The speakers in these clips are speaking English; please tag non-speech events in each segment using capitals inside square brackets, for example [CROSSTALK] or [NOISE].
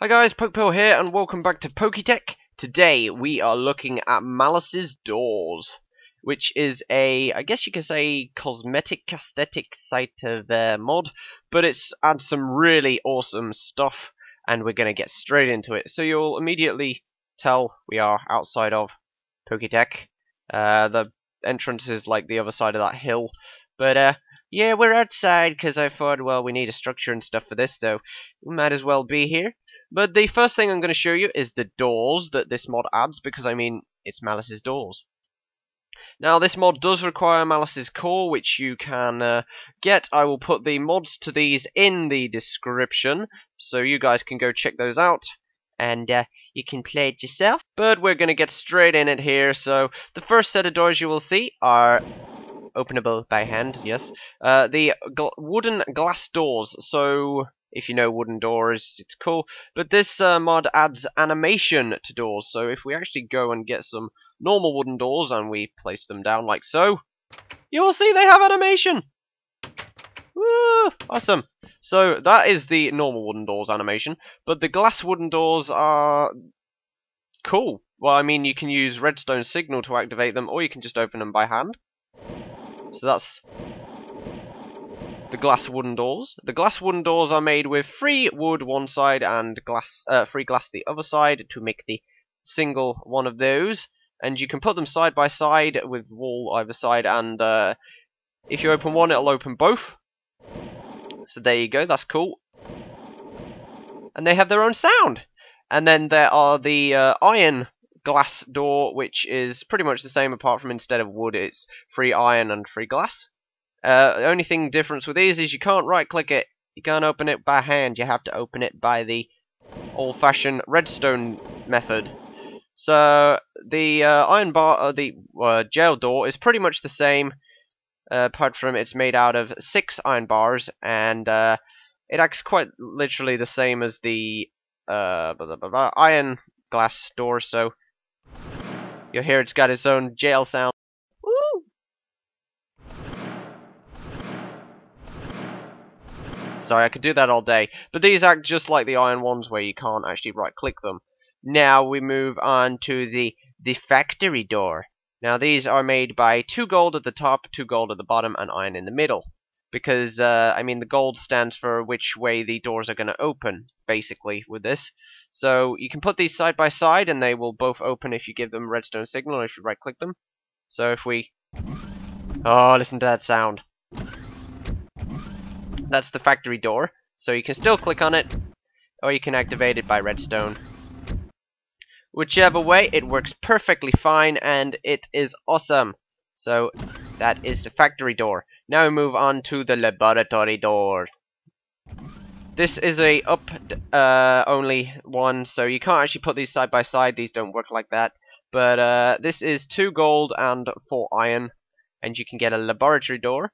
Hi guys, Pokepeel here, and welcome back to Poketech. Today we are looking at Malisis Doors, which is a, I guess you could say, cosmetic aesthetic site of uh, mod, but it's adds some really awesome stuff, and we're going to get straight into it. So you'll immediately tell we are outside of Poketech. Uh, the entrance is like the other side of that hill, but uh, yeah, we're outside because I thought, well, we need a structure and stuff for this, so we might as well be here. But the first thing I'm going to show you is the doors that this mod adds, because, I mean, it's Malisis doors. Now, this mod does require Malisis core, which you can uh, get. I will put the mods to these in the description, so you guys can go check those out, and uh, you can play it yourself. But we're going to get straight in it here, so the first set of doors you will see are openable by hand, yes. Uh, the gl wooden glass doors, so if you know wooden doors, it's cool. But this uh, mod adds animation to doors, so if we actually go and get some normal wooden doors and we place them down like so, you will see they have animation! Woo! Awesome! So that is the normal wooden doors animation, but the glass wooden doors are cool. Well, I mean, you can use redstone signal to activate them, or you can just open them by hand. So that's the glass wooden doors. The glass wooden doors are made with free wood one side and glass, uh, free glass the other side to make the single one of those. And you can put them side by side with wall either side, and uh, if you open one, it'll open both. So there you go, that's cool. And they have their own sound. And then there are the uh, iron glass door, which is pretty much the same apart from instead of wood, it's free iron and free glass. Uh, the only thing difference with these is you can't right click it. You can't open it by hand. You have to open it by the old-fashioned redstone method. So the uh, iron bar, uh, the uh, jail door is pretty much the same, uh, apart from it's made out of six iron bars, and uh, it acts quite literally the same as the uh, blah, blah, blah, iron glass door. So you'll hear it's got its own jail sound. Sorry, I could do that all day. But these act just like the iron ones where you can't actually right click them. Now we move on to the, the factory door. Now these are made by two gold at the top, two gold at the bottom, and iron in the middle. Because, uh, I mean, the gold stands for which way the doors are going to open, basically, with this. So you can put these side by side, and they will both open if you give them redstone signal, or if you right-click them. So if we... Oh, listen to that sound that's the factory door. So you can still click on it, or you can activate it by redstone. Whichever way, it works perfectly fine, and it is awesome. So, that is the factory door. Now we move on to the laboratory door. This is a up uh, only one, so you can't actually put these side by side. These don't work like that. But uh, this is two gold and four iron, and you can get a laboratory door.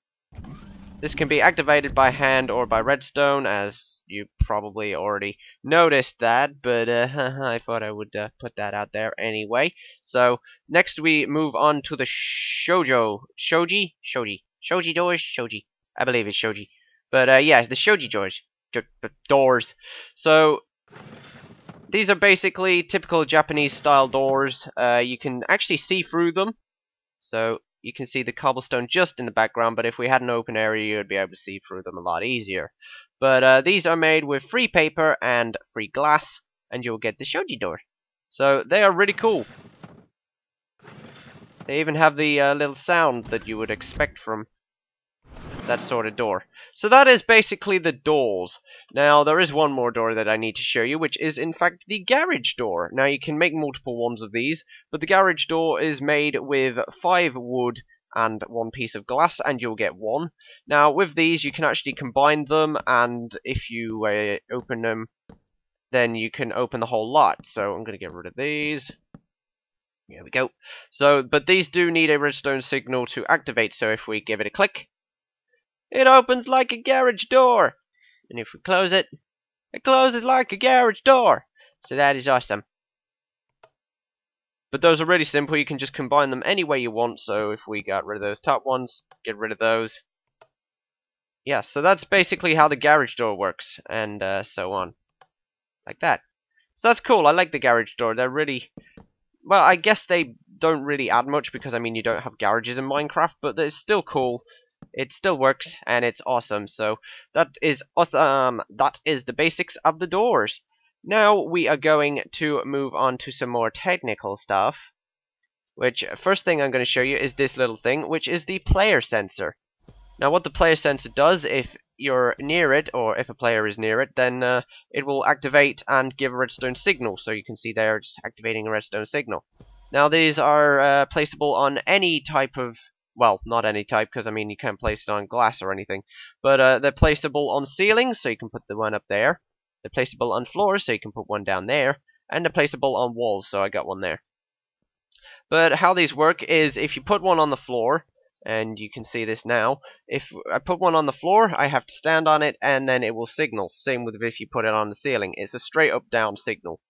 This can be activated by hand or by redstone, as you probably already noticed that, but uh, [LAUGHS] I thought I would uh, put that out there anyway. So, next we move on to the Shoujo. Shoji? Shoji. Shoji doors? Shoji. I believe it's Shoji. But uh, yeah, the Shoji doors. doors. So, these are basically typical Japanese style doors. Uh, you can actually see through them. So, you can see the cobblestone just in the background, but if we had an open area, you would be able to see through them a lot easier. But uh, these are made with free paper and free glass, and you'll get the shoji door. So they are really cool. They even have the uh, little sound that you would expect from that sort of door. So that is basically the doors. Now, there is one more door that I need to show you, which is in fact the garage door. Now, you can make multiple ones of these, but the garage door is made with five wood and one piece of glass, and you'll get one. Now, with these, you can actually combine them, and if you uh, open them, then you can open the whole lot. So I'm going to get rid of these. There we go. So, but these do need a redstone signal to activate, so if we give it a click, it opens like a garage door. And if we close it, it closes like a garage door. So that is awesome. But those are really simple. You can just combine them any way you want. So if we got rid of those top ones, get rid of those. Yeah, so that's basically how the garage door works. And uh, so on. Like that. So that's cool. I like the garage door. They're really well. I guess they don't really add much because I mean you don't have garages in Minecraft, but it's still cool. It still works and it's awesome. So that is awesome. That is the basics of the doors. Now we are going to move on to some more technical stuff. Which first thing I'm going to show you is this little thing, which is the player sensor. Now what the player sensor does, if you're near it, or if a player is near it, then uh, it will activate and give a redstone signal. So you can see there it's activating a redstone signal. Now these are uh, placeable on any type of, well, not any type, because I mean you can't place it on glass or anything, but uh, they're placeable on ceilings, so you can put the one up there. They're placeable on floors, so you can put one down there, and they're placeable on walls, so I got one there. But how these work is if you put one on the floor, and you can see this now. If I put one on the floor, I have to stand on it, and then it will signal. Same with if you put it on the ceiling. It's a straight up down signal.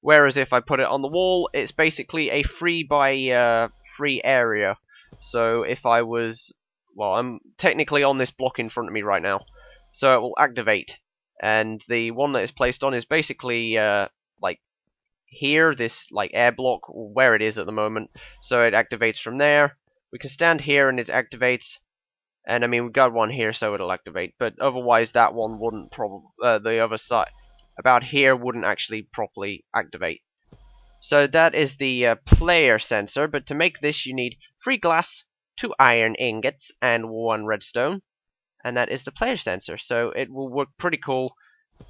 Whereas if I put it on the wall, it's basically a free by uh, free area. So if I was, well, I'm technically on this block in front of me right now, so it will activate. And the one that is placed on is basically uh, like here, this like air block, where it is at the moment. So it activates from there we can stand here and it activates. And I mean, we've got one here, so it'll activate. But otherwise, that one wouldn't probably, uh, the other side, about here, wouldn't actually properly activate. So that is the uh, player sensor. But to make this, you need three glass, two iron ingots, and one redstone. And that is the player sensor. So it will work pretty cool,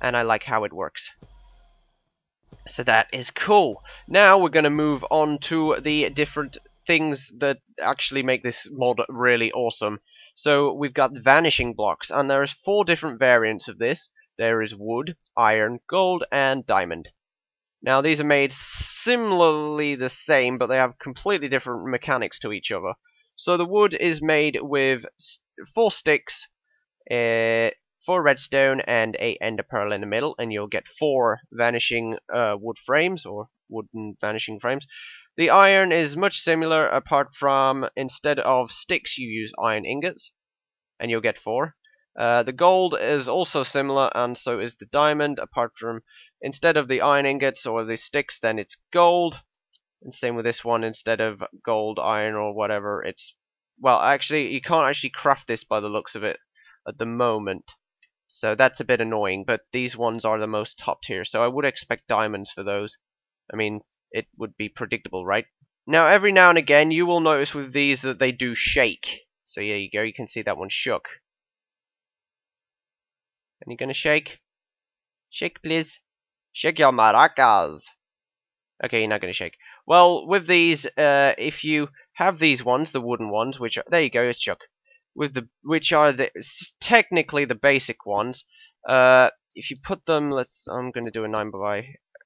and I like how it works. So that is cool. Now we're going to move on to the different things that actually make this mod really awesome. So we've got vanishing blocks, and there's four different variants of this. There is wood, iron, gold, and diamond. Now these are made similarly the same, but they have completely different mechanics to each other. So the wood is made with four sticks, uh, four redstone, and eight ender pearl in the middle, and you'll get four vanishing uh, wood frames, or wooden vanishing frames. The iron is much similar apart from instead of sticks you use iron ingots and you'll get four. Uh, the gold is also similar and so is the diamond apart from instead of the iron ingots or the sticks then it's gold and same with this one instead of gold iron or whatever it's well actually you can't actually craft this by the looks of it at the moment so that's a bit annoying but these ones are the most top tier so I would expect diamonds for those I mean it would be predictable, right? Now, every now and again, you will notice with these that they do shake. So here you go, you can see that one shook. And you're gonna shake? Shake, please. Shake your maracas. Okay, you're not gonna shake. Well, with these, uh, if you have these ones, the wooden ones, which are, there you go, it's shook. With the which are the technically the basic ones. Uh, if you put them, let's. I'm gonna do a nine by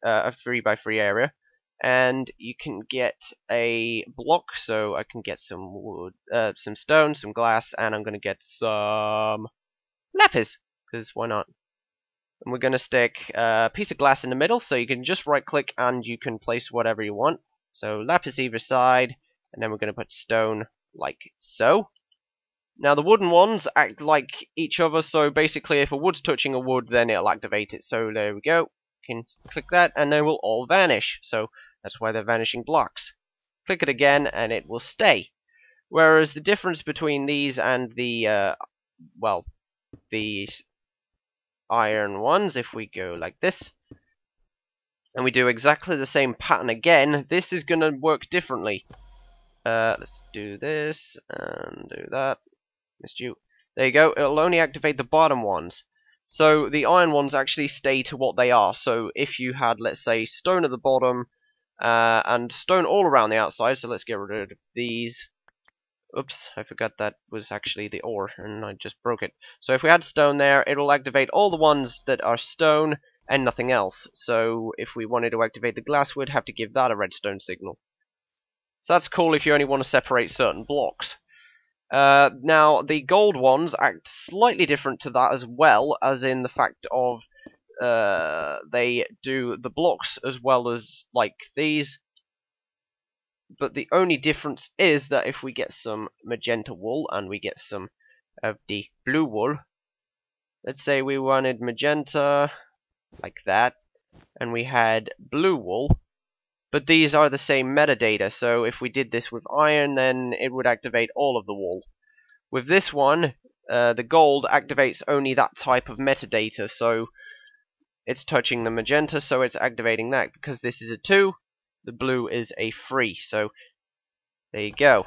uh, a three by three area and you can get a block so I can get some wood uh, some stone some glass and I'm gonna get some lapis because why not? And we're gonna stick a piece of glass in the middle so you can just right click and you can place whatever you want. So lapis either side and then we're gonna put stone like so. Now the wooden ones act like each other so basically if a wood's touching a wood then it'll activate it. So there we go. You can click that and they will all vanish. So that's why they're vanishing blocks. Click it again and it will stay. Whereas the difference between these and the, uh, well, the iron ones, if we go like this, and we do exactly the same pattern again, this is going to work differently. Uh, let's do this, and do that. Missed you. There you go, it'll only activate the bottom ones. So the iron ones actually stay to what they are. So if you had, let's say, stone at the bottom, uh, and stone all around the outside, so let's get rid of these. Oops, I forgot that was actually the ore, and I just broke it. So if we had stone there, it'll activate all the ones that are stone and nothing else. So if we wanted to activate the glass, we'd have to give that a redstone signal. So that's cool if you only want to separate certain blocks. Uh, now, the gold ones act slightly different to that as well, as in the fact of uh, they do the blocks as well as like these. But the only difference is that if we get some magenta wool and we get some of the blue wool, let's say we wanted magenta like that, and we had blue wool. But these are the same metadata, so if we did this with iron, then it would activate all of the wool. With this one, uh, the gold activates only that type of metadata, so it's touching the magenta, so it's activating that. Because this is a 2, the blue is a free. so there you go.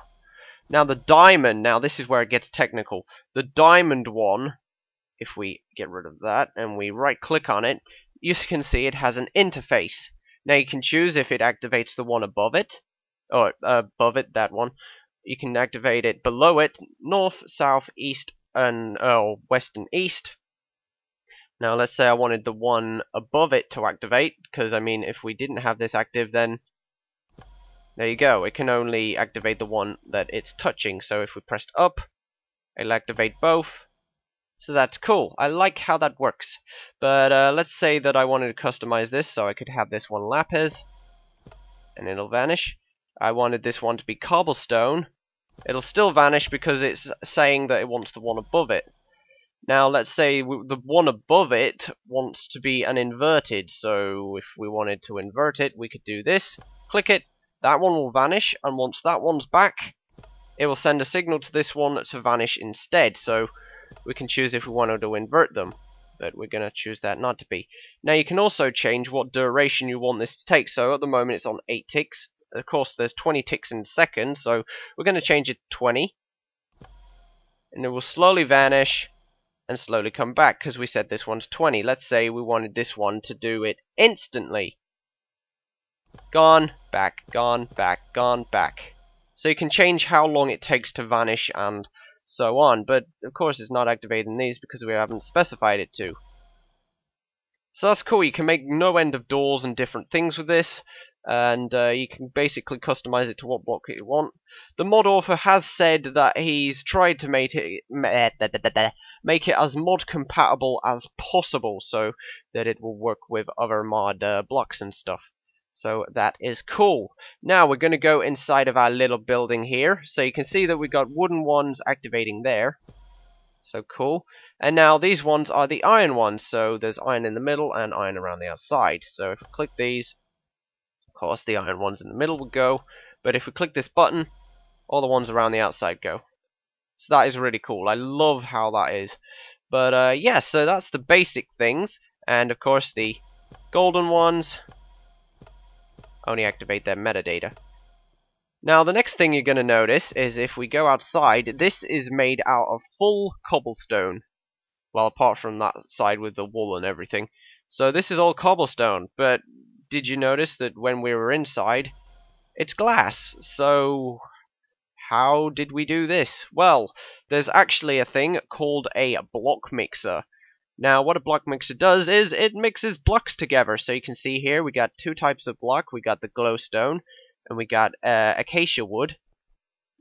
Now the diamond, now this is where it gets technical. The diamond one, if we get rid of that and we right click on it, you can see it has an interface. Now you can choose if it activates the one above it, or above it, that one. You can activate it below it, north, south, east, and uh, west and east. Now let's say I wanted the one above it to activate, because I mean if we didn't have this active then there you go, it can only activate the one that it's touching, so if we pressed up, it'll activate both. So that's cool, I like how that works. But uh, let's say that I wanted to customize this, so I could have this one lapis, and it'll vanish. I wanted this one to be cobblestone, it'll still vanish because it's saying that it wants the one above it. Now let's say the one above it wants to be an inverted, so if we wanted to invert it, we could do this, click it, that one will vanish, and once that one's back, it will send a signal to this one to vanish instead. So we can choose if we wanted to invert them, but we're going to choose that not to be. Now you can also change what duration you want this to take. So at the moment it's on 8 ticks. Of course there's 20 ticks in a second, so we're going to change it to 20. And it will slowly vanish and slowly come back because we said this one's 20. Let's say we wanted this one to do it instantly gone, back, gone, back, gone, back. So you can change how long it takes to vanish and so on, but of course it's not activating these because we haven't specified it to. So that's cool, you can make no end of doors and different things with this, and uh, you can basically customize it to what block you want. The mod author has said that he's tried to make it make it as mod compatible as possible so that it will work with other mod uh, blocks and stuff. So that is cool. Now we're going to go inside of our little building here. So you can see that we got wooden ones activating there. So cool. And now these ones are the iron ones. So there's iron in the middle and iron around the outside. So if we click these, course the iron ones in the middle will go. But if we click this button, all the ones around the outside go. So that is really cool. I love how that is. But uh, yeah, so that's the basic things. And of course the golden ones only activate their metadata. Now the next thing you're going to notice is if we go outside, this is made out of full cobblestone. Well, apart from that side with the wool and everything. So this is all cobblestone, but did you notice that when we were inside, it's glass. So how did we do this? Well, there's actually a thing called a block mixer. Now, what a block mixer does is it mixes blocks together. So you can see here we got two types of block. We got the glowstone and we got uh, acacia wood.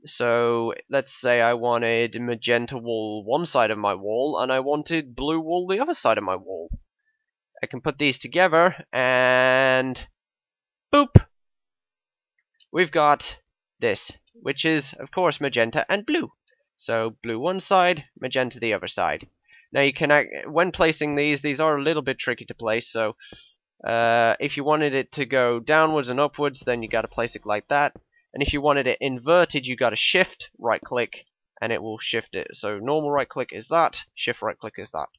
So let's say I wanted magenta wool one side of my wall and I wanted blue wool the other side of my wall. I can put these together and boop! We've got this, which is of course magenta and blue. So blue one side, magenta the other side. Now you can, when placing these, these are a little bit tricky to place, so uh, if you wanted it to go downwards and upwards, then you got to place it like that. And if you wanted it inverted, you got to shift, right click, and it will shift it. So normal right click is that, shift right click is that.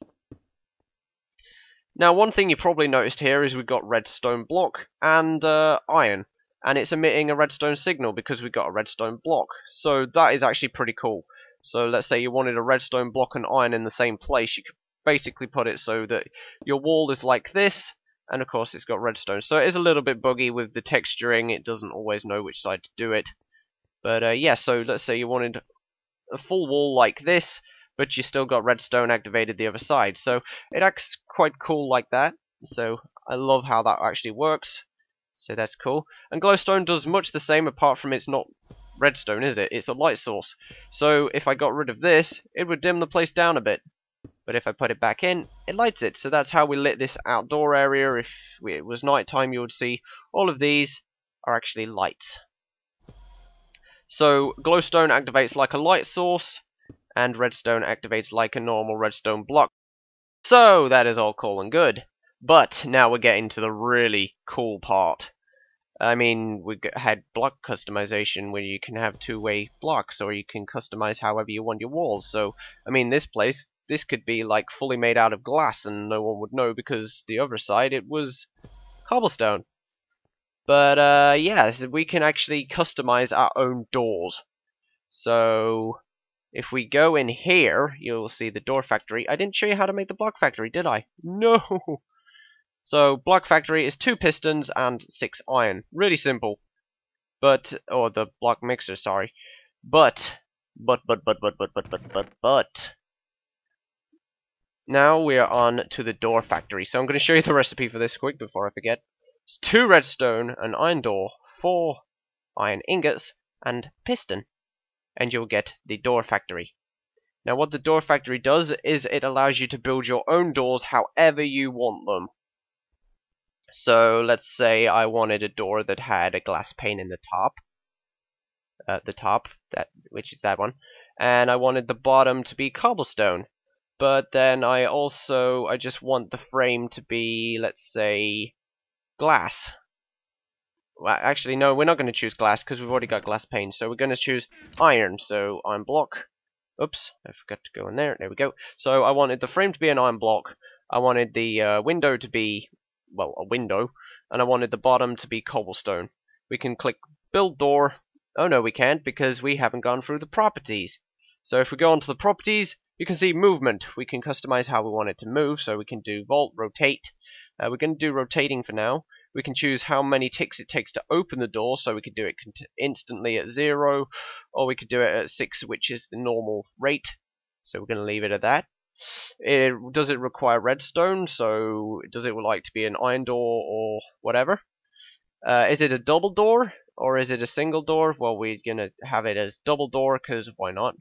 Now one thing you probably noticed here is we've got redstone block and uh, iron. And it's emitting a redstone signal because we've got a redstone block. So that is actually pretty cool. So let's say you wanted a redstone block and iron in the same place, you could basically put it so that your wall is like this, and of course it's got redstone. So it is a little bit buggy with the texturing, it doesn't always know which side to do it. But uh, yeah, so let's say you wanted a full wall like this, but you still got redstone activated the other side. So it acts quite cool like that. So I love how that actually works. So that's cool. And glowstone does much the same apart from it's not redstone, is it? It's a light source. So if I got rid of this, it would dim the place down a bit. But if I put it back in, it lights it. So that's how we lit this outdoor area. If it was night time, you would see all of these are actually lights. So glowstone activates like a light source, and redstone activates like a normal redstone block. So that is all cool and good. But now we're getting to the really cool part. I mean, we had block customization where you can have two-way blocks, or you can customize however you want your walls. So, I mean, this place, this could be like fully made out of glass, and no one would know because the other side it was cobblestone. But uh, yeah, we can actually customize our own doors. So if we go in here, you'll see the door factory. I didn't show you how to make the block factory, did I? No! [LAUGHS] So, block factory is two pistons and six iron. Really simple. But, or the block mixer, sorry. But, but, but, but, but, but, but, but, but, but. Now we are on to the door factory. So I'm going to show you the recipe for this quick before I forget. It's two redstone, an iron door, four iron ingots, and piston. And you'll get the door factory. Now what the door factory does is it allows you to build your own doors however you want them. So let's say I wanted a door that had a glass pane in the top, uh, the top, that which is that one, and I wanted the bottom to be cobblestone. But then I also I just want the frame to be, let's say, glass. Well, actually, no, we're not going to choose glass because we've already got glass pane. So we're going to choose iron. So iron block. Oops, I forgot to go in there. There we go. So I wanted the frame to be an iron block. I wanted the uh, window to be well, a window, and I wanted the bottom to be cobblestone. We can click build door. Oh no, we can't because we haven't gone through the properties. So if we go onto the properties, you can see movement. We can customize how we want it to move, so we can do vault, rotate. Uh, we're going to do rotating for now. We can choose how many ticks it takes to open the door, so we could do it instantly at zero, or we could do it at six, which is the normal rate. So we're going to leave it at that. It, does it require redstone? So does it like to be an iron door or whatever? Uh, is it a double door or is it a single door? Well, we're gonna have it as double door because why not?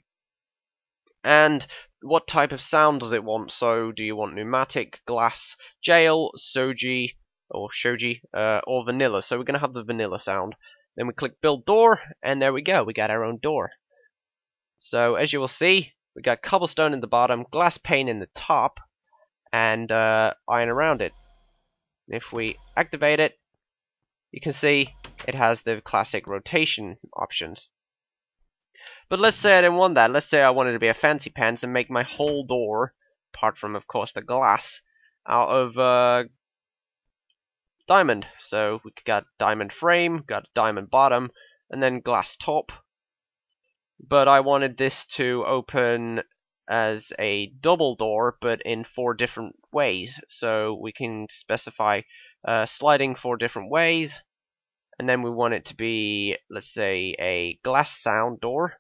And what type of sound does it want? So do you want pneumatic, glass, jail, soji, or shoji, uh, or vanilla? So we're gonna have the vanilla sound. Then we click build door, and there we go. We got our own door. So as you will see, we got cobblestone in the bottom, glass pane in the top, and uh, iron around it. If we activate it, you can see it has the classic rotation options. But let's say I didn't want that. Let's say I wanted to be a fancy pants and make my whole door, apart from, of course, the glass, out of uh, diamond. So we got diamond frame, got diamond bottom, and then glass top but I wanted this to open as a double door, but in four different ways. So we can specify uh, sliding four different ways, and then we want it to be, let's say, a glass sound door,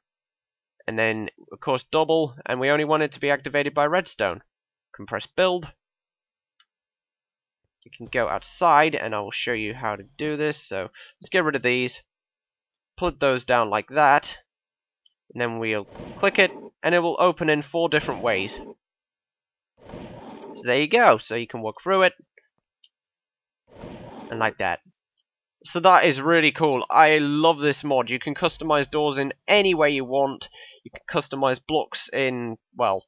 and then, of course, double, and we only want it to be activated by redstone. Compress build. You can go outside, and I will show you how to do this. So let's get rid of these. Put those down like that and then we'll click it and it will open in four different ways. So there you go, so you can walk through it and like that. So that is really cool. I love this mod. You can customize doors in any way you want. You can customize blocks in, well,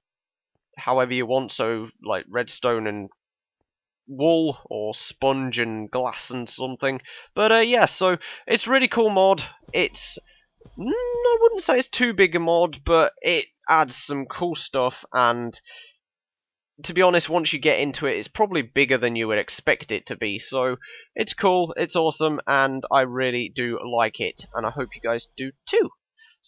however you want. So, like redstone and wool or sponge and glass and something. But, uh, yeah, so it's really cool mod. It's I wouldn't say it's too big a mod, but it adds some cool stuff, and to be honest, once you get into it, it's probably bigger than you would expect it to be. So it's cool, it's awesome, and I really do like it, and I hope you guys do too.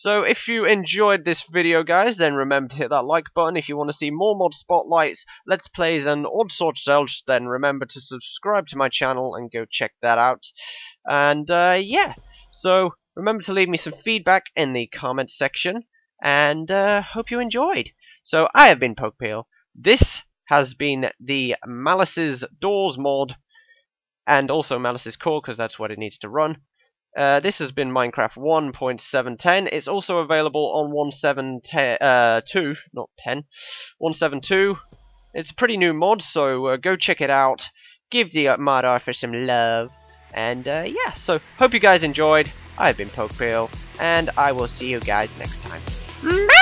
So if you enjoyed this video, guys, then remember to hit that like button. If you want to see more mod spotlights, let's plays, and all sorts else, then remember to subscribe to my channel and go check that out. And uh, yeah, so Remember to leave me some feedback in the comment section, and uh, hope you enjoyed. So I have been Pokepeel. This has been the Malisis Doors mod, and also Malisis Core, because that's what it needs to run. Uh, this has been Minecraft 1.710. It's also available on 1.7.2, uh, not 10, 1.7.2. It's a pretty new mod, so uh, go check it out. Give the mod author some love. And uh, yeah, so hope you guys enjoyed. I've been Pokepeel, and I will see you guys next time. Bye!